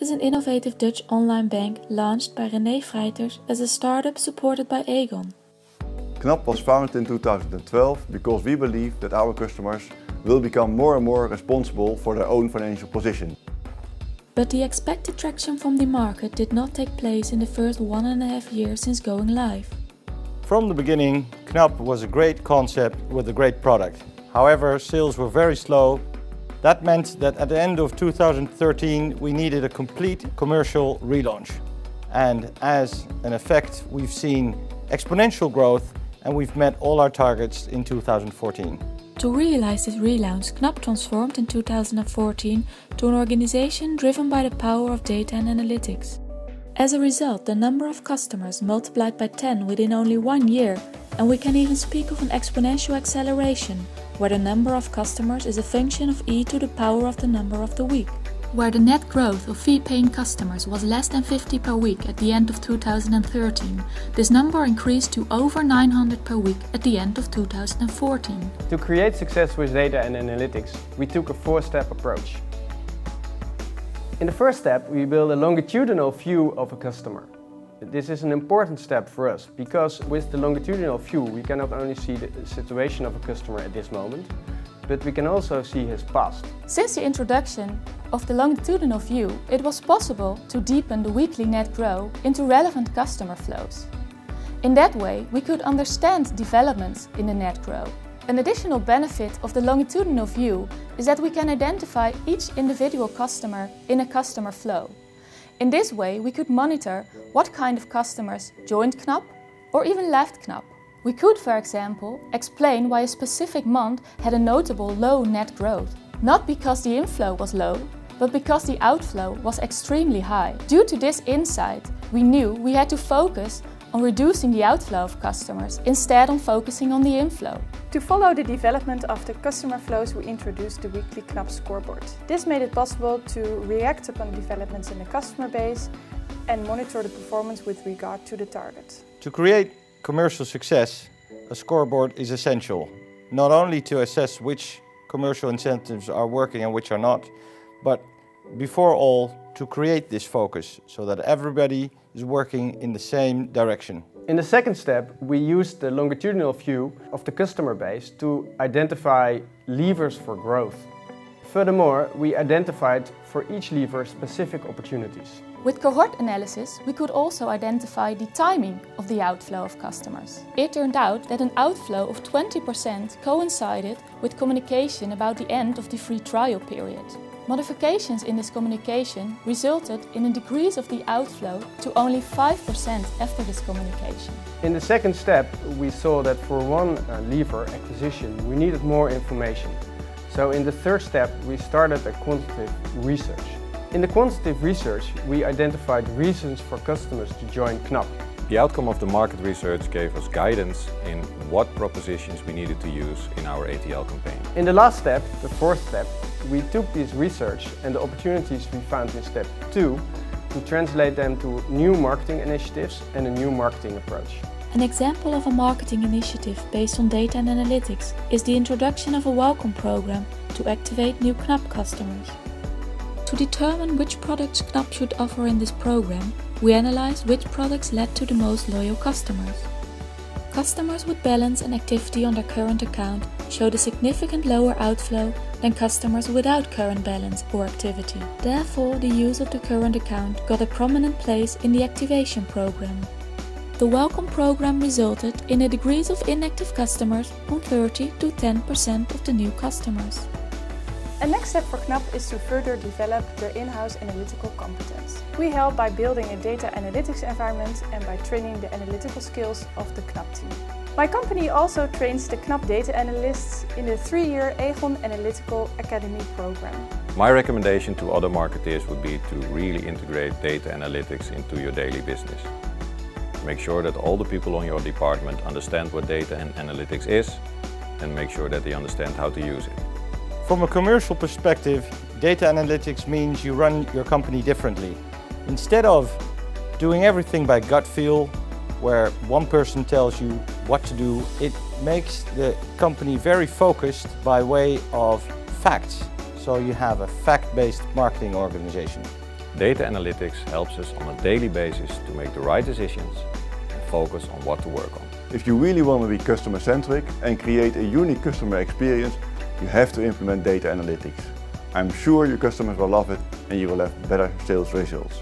is an innovative Dutch online bank launched by René Vrijters as a startup supported by Aegon. Knab was founded in 2012 because we believe that our customers will become more and more responsible for their own financial position. But the expected traction from the market did not take place in the first one and a half years since going live. From the beginning, Knab was a great concept with a great product. However, sales were very slow. That meant that at the end of 2013 we needed a complete commercial relaunch. And as an effect, we've seen exponential growth and we've met all our targets in 2014. To realize this relaunch, Knab transformed in 2014 to an organization driven by the power of data and analytics. As a result, the number of customers multiplied by 10 within only one year, and we can even speak of an exponential acceleration, where the number of customers is a function of e to the power of the number of the week. Where the net growth of fee-paying customers was less than 50 per week at the end of 2013, this number increased to over 900 per week at the end of 2014. To create success with data and analytics, we took a four-step approach. In the first step, we build a longitudinal view of a customer. This is an important step for us because with the longitudinal view we can not only see the situation of a customer at this moment, but we can also see his past. Since the introduction of the longitudinal view, it was possible to deepen the weekly net grow into relevant customer flows. In that way, we could understand developments in the net grow an additional benefit of the longitudinal view is that we can identify each individual customer in a customer flow. In this way, we could monitor what kind of customers joined Knab or even left Knab. We could, for example, explain why a specific month had a notable low net growth. Not because the inflow was low, but because the outflow was extremely high. Due to this insight, we knew we had to focus on reducing the outflow of customers, instead on focusing on the inflow. To follow the development of the customer flows, we introduced the weekly Knab scoreboard. This made it possible to react upon developments in the customer base and monitor the performance with regard to the target. To create commercial success, a scoreboard is essential, not only to assess which commercial incentives are working and which are not, but before all, to create this focus so that everybody is working in the same direction. In the second step, we used the longitudinal view of the customer base to identify levers for growth. Furthermore, we identified for each lever specific opportunities. With cohort analysis, we could also identify the timing of the outflow of customers. It turned out that an outflow of 20% coincided with communication about the end of the free trial period. Modifications in this communication resulted in a decrease of the outflow to only 5% after this communication. In the second step, we saw that for one uh, lever acquisition, we needed more information. So in the third step, we started a quantitative research. In the quantitative research, we identified reasons for customers to join Knab. The outcome of the market research gave us guidance in what propositions we needed to use in our ATL campaign. In the last step, the fourth step, we took this research and the opportunities we found in step 2 to translate them to new marketing initiatives and a new marketing approach. An example of a marketing initiative based on data and analytics is the introduction of a welcome program to activate new Knab customers. To determine which products Knab should offer in this program, we analyzed which products led to the most loyal customers. Customers with balance and activity on their current account showed a significant lower outflow than customers without current balance or activity. Therefore, the use of the current account got a prominent place in the activation program. The welcome program resulted in a decrease of inactive customers from 30 to 10% of the new customers. A next step for Knab is to further develop their in-house analytical competence. We help by building a data analytics environment and by training the analytical skills of the Knab team. My company also trains the Knab data analysts in the three-year Aegon Analytical Academy program. My recommendation to other marketeers would be to really integrate data analytics into your daily business. Make sure that all the people on your department understand what data and analytics is and make sure that they understand how to use it. From a commercial perspective, data analytics means you run your company differently. Instead of doing everything by gut feel, where one person tells you what to do, it makes the company very focused by way of facts. So you have a fact-based marketing organization. Data analytics helps us on a daily basis to make the right decisions and focus on what to work on. If you really want to be customer-centric and create a unique customer experience, you have to implement data analytics. I'm sure your customers will love it and you will have better sales results.